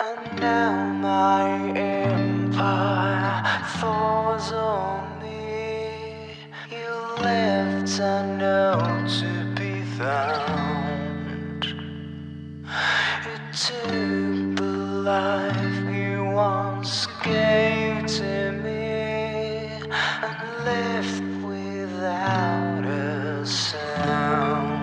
And now my empire falls on me. You left unknown to be found. It took the life you once gave to me and left without a sound.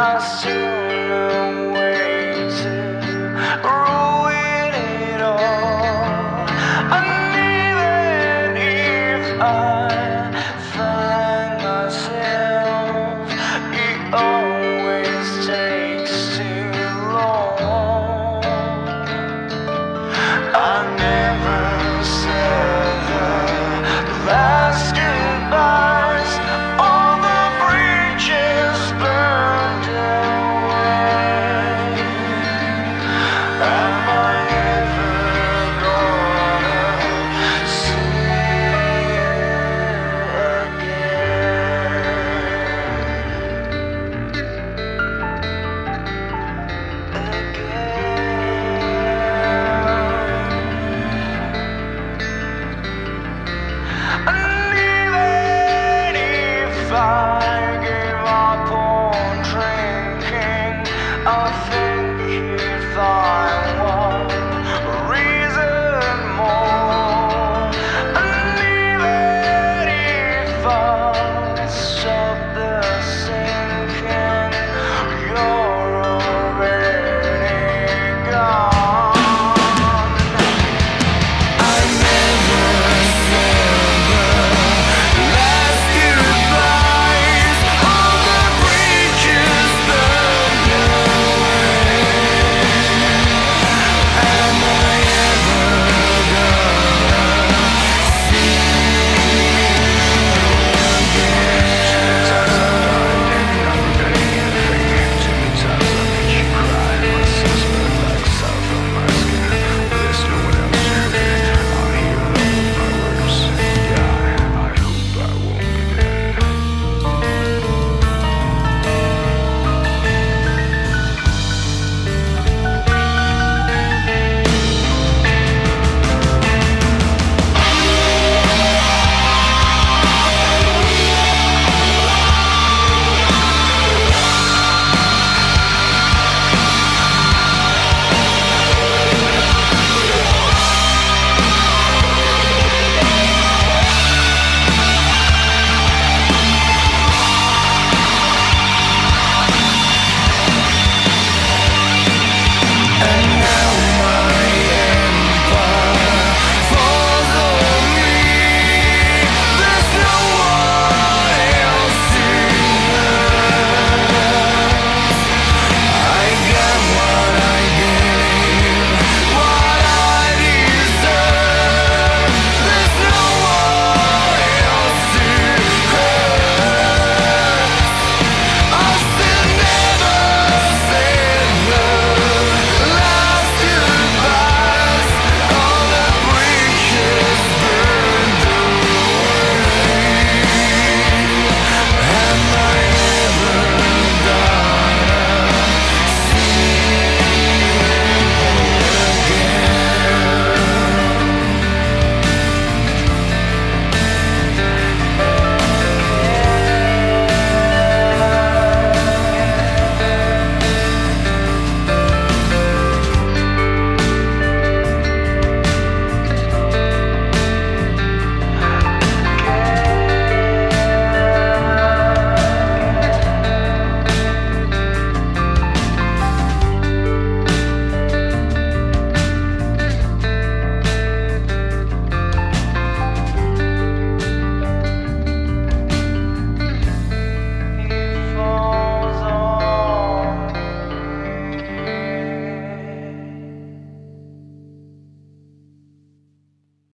Again,